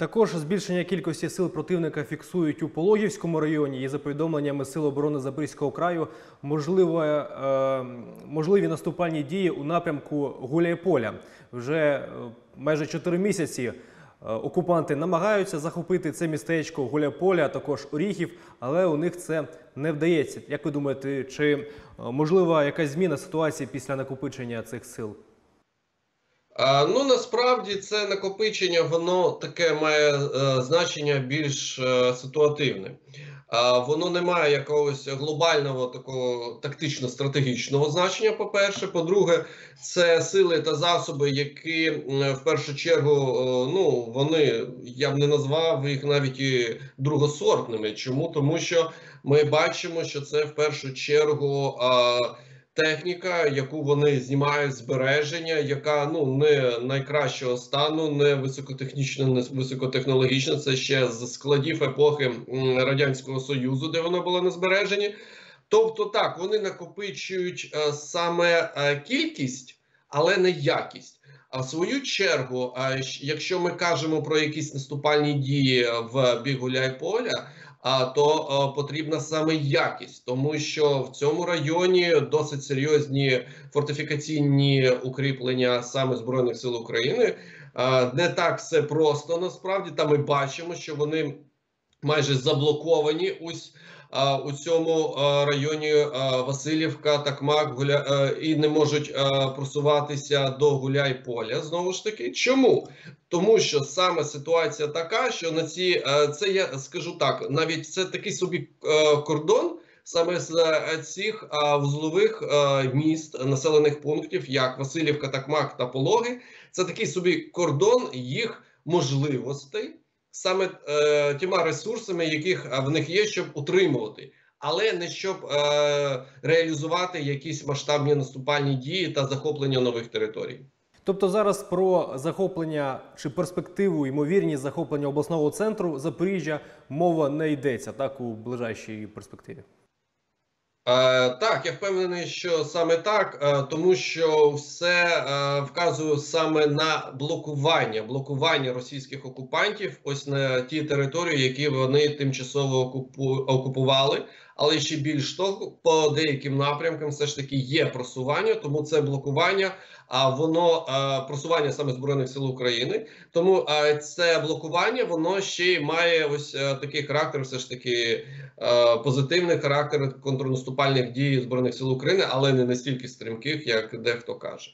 Також збільшення кількості сил противника фіксують у Пологівському районі. І за повідомленнями Сил оборони Запорізького краю можливо, е, можливі наступальні дії у напрямку Гуляйполя. Вже е, майже 4 місяці е, окупанти намагаються захопити це містечко Гуляйполя, а також Оріхів, але у них це не вдається. Як ви думаєте, чи е, можлива якась зміна ситуації після накопичення цих сил? Ну насправді це накопичення, воно таке має е, значення більш е, ситуативне. Воно не має якогось глобального такого тактично-стратегічного значення. По-перше, по-друге, це сили та засоби, які в першу чергу, е, ну вони я б не назвав їх навіть і другосортними. Чому? Тому що ми бачимо, що це в першу чергу. Техніка, яку вони знімають збереження, яка ну не найкращого стану, не високотехнічна, не високотехнологічна. Це ще з складів епохи радянського союзу, де воно було на збереженні. Тобто, так вони накопичують е, саме е, кількість, але не якість. А в свою чергу, а якщо ми кажемо про якісь наступальні дії в бік Гуляйполя, а то потрібна саме якість, тому що в цьому районі досить серйозні фортифікаційні укріплення саме збройних сил України. Не так все просто насправді. Та ми бачимо, що вони майже заблоковані. Ось а, у цьому а, районі а, Васильівка, Такмак, Гуля е, і не можуть а, просуватися до Гуляйполя. Знову ж таки, чому? Тому що саме ситуація така, що на ці е, це я скажу так, навіть це такий собі е, кордон. Саме з е, цих а, вузлових е, міст населених пунктів, як Васильівка, Такмак та Пологи, це такий собі кордон їх можливостей, саме е, тіма ресурсами, яких е, в них є, щоб утримувати, але не щоб е, реалізувати якісь масштабні наступальні дії та захоплення нових територій. Тобто зараз про захоплення чи перспективу, ймовірність захоплення обласного центру Запоріжжя мова не йдеться так у ближайшій перспективі. Е, так, я впевнений, що саме так, е, тому що все е, вказує саме на блокування, блокування російських окупантів, ось на ті території, які вони тимчасово окупу, окупували. Але ще більш того, по деяким напрямкам все ж таки є просування, тому це блокування, а воно просування саме збройних сил України. Тому це блокування, воно ще й має ось е, такий характер, все ж таки е, позитивний характер контрнаступальних дій збройних сил України, але не настільки стрімких, як дехто каже.